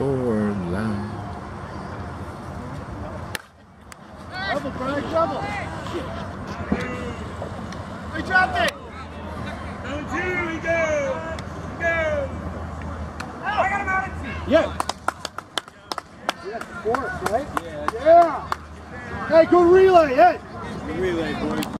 score line. Double, Brian, double. We dropped it. Go, G, go. Go. I got him out of two. Yeah. Yeah, fourth, right? Yeah. Yeah. Hey, good relay, hey. Relay, boys.